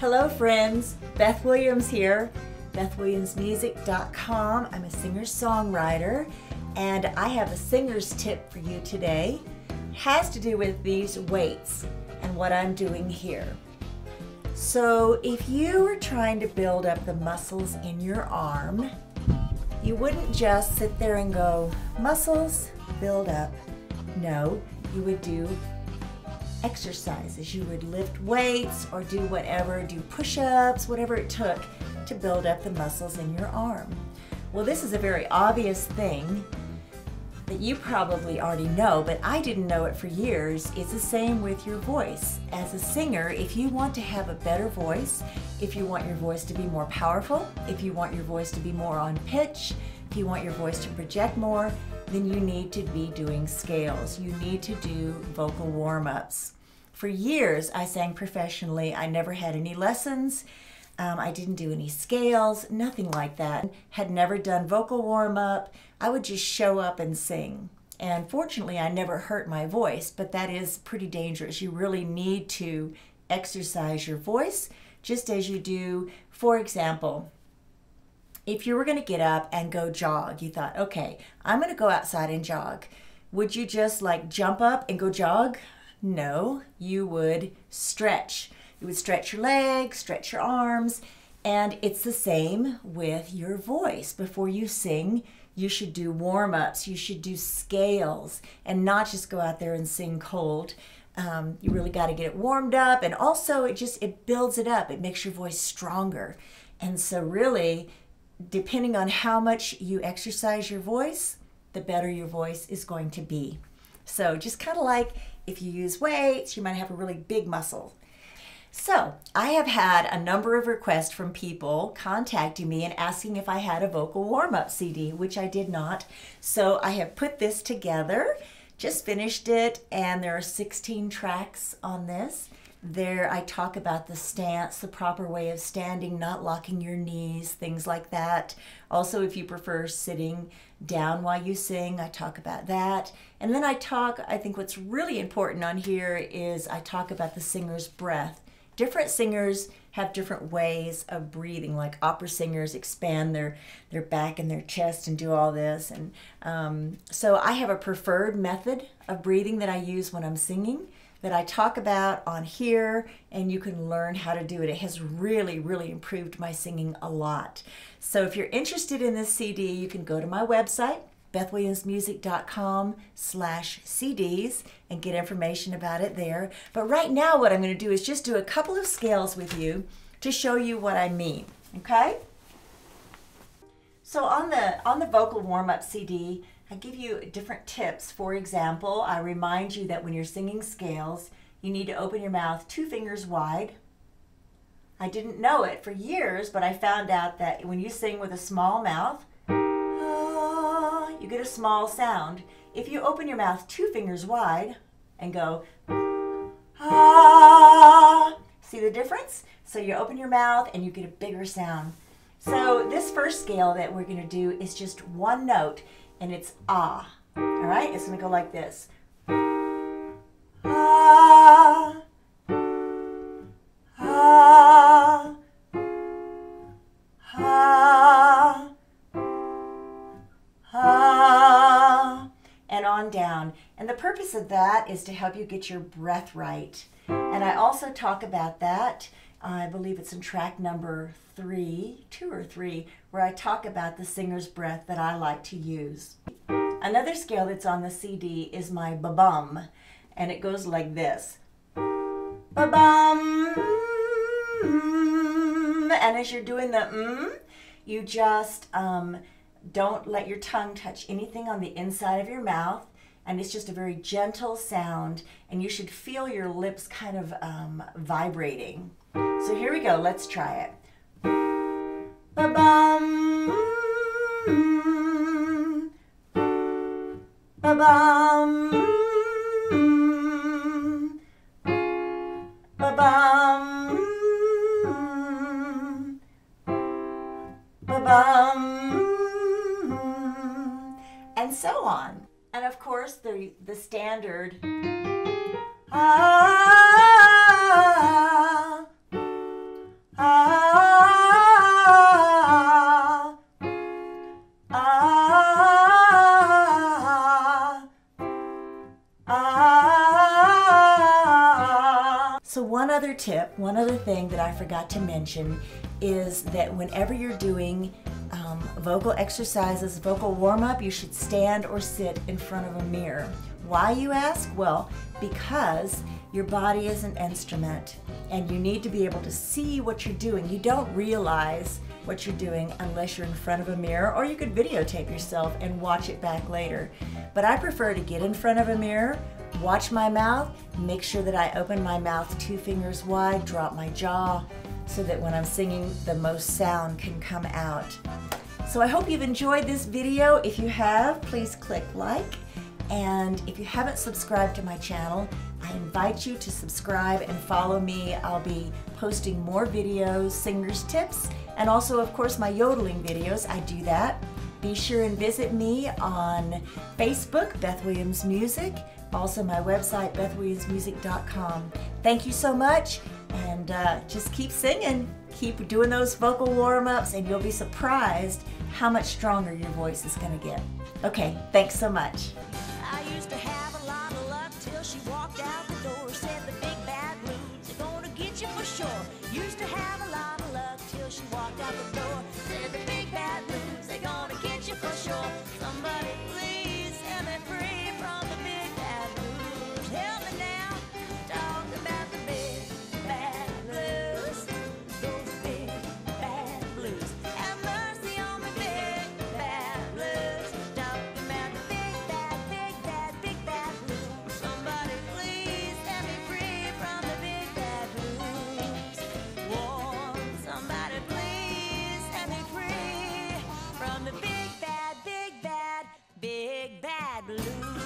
Hello, friends. Beth Williams here, BethWilliamsMusic.com. I'm a singer songwriter, and I have a singer's tip for you today. It has to do with these weights and what I'm doing here. So, if you were trying to build up the muscles in your arm, you wouldn't just sit there and go, muscles, build up. No, you would do exercises. You would lift weights or do whatever, do push ups, whatever it took to build up the muscles in your arm. Well, this is a very obvious thing that you probably already know, but I didn't know it for years. It's the same with your voice. As a singer, if you want to have a better voice, if you want your voice to be more powerful, if you want your voice to be more on pitch, if you want your voice to project more, then you need to be doing scales. You need to do vocal warm ups. For years, I sang professionally. I never had any lessons. Um, I didn't do any scales, nothing like that. Had never done vocal warm up. I would just show up and sing. And fortunately, I never hurt my voice, but that is pretty dangerous. You really need to exercise your voice just as you do, for example, if you were going to get up and go jog, you thought, okay, I'm going to go outside and jog. Would you just like jump up and go jog? No, you would stretch. You would stretch your legs, stretch your arms, and it's the same with your voice. Before you sing, you should do warm ups, you should do scales, and not just go out there and sing cold. Um, you really got to get it warmed up, and also it just it builds it up. It makes your voice stronger, and so really, depending on how much you exercise your voice, the better your voice is going to be. So just kind of like if you use weights, you might have a really big muscle. So, I have had a number of requests from people contacting me and asking if I had a vocal warm up CD, which I did not. So, I have put this together, just finished it, and there are 16 tracks on this. There, I talk about the stance, the proper way of standing, not locking your knees, things like that. Also, if you prefer sitting down while you sing, I talk about that. And then I talk, I think what's really important on here is I talk about the singer's breath. Different singers have different ways of breathing. Like opera singers expand their their back and their chest and do all this. And um, so I have a preferred method of breathing that I use when I'm singing that I talk about on here, and you can learn how to do it. It has really, really improved my singing a lot. So if you're interested in this CD, you can go to my website, bethwilliamsmusic.com slash CDs and get information about it there. But right now what I'm going to do is just do a couple of scales with you to show you what I mean, okay? So on the on the vocal warm-up CD, I give you different tips. For example, I remind you that when you're singing scales, you need to open your mouth two fingers wide. I didn't know it for years, but I found out that when you sing with a small mouth, ah, you get a small sound. If you open your mouth two fingers wide and go, ah, see the difference? So you open your mouth and you get a bigger sound. So this first scale that we're going to do is just one note and it's ah. All right, it's gonna go like this. Ah, ah, ah, ah, and on down. And the purpose of that is to help you get your breath right. And I also talk about that. I believe it's in track number three, two or three, where I talk about the singer's breath that I like to use. Another scale that's on the CD is my ba-bum, and it goes like this. Ba-bum. And as you're doing the mm, you just um, don't let your tongue touch anything on the inside of your mouth and it's just a very gentle sound and you should feel your lips kind of um, vibrating. So here we go, let's try it. Ba-bum. Ba-bum. Ba-bum. Ba-bum. And so on. And of course, the, the standard. Ah, tip, one other thing that I forgot to mention is that whenever you're doing um, vocal exercises, vocal warm up, you should stand or sit in front of a mirror. Why, you ask? Well, because your body is an instrument and you need to be able to see what you're doing. You don't realize what you're doing unless you're in front of a mirror, or you could videotape yourself and watch it back later. But I prefer to get in front of a mirror, watch my mouth, make sure that I open my mouth two fingers wide, drop my jaw, so that when I'm singing, the most sound can come out. So I hope you've enjoyed this video. If you have, please click like. And if you haven't subscribed to my channel, I invite you to subscribe and follow me. I'll be posting more videos, singer's tips, and also, of course, my yodeling videos. I do that. Be sure and visit me on Facebook, Beth Williams Music, also my website, BethWilliamsMusic.com. Thank you so much, and uh, just keep singing. Keep doing those vocal warm ups, and you'll be surprised how much stronger your voice is going to get. Okay, thanks so much. Used to have a lot of luck till she walked out the door. Said the big bad gonna bad blues.